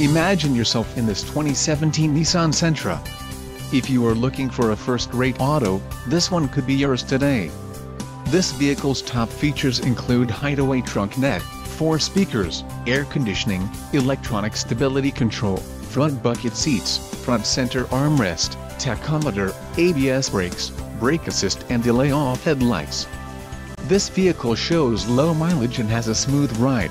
Imagine yourself in this 2017 Nissan Sentra. If you are looking for a first-rate auto, this one could be yours today. This vehicle's top features include hideaway trunk net, 4 speakers, air conditioning, electronic stability control, front bucket seats, front center armrest, tachometer, ABS brakes, brake assist and delay off headlights. This vehicle shows low mileage and has a smooth ride.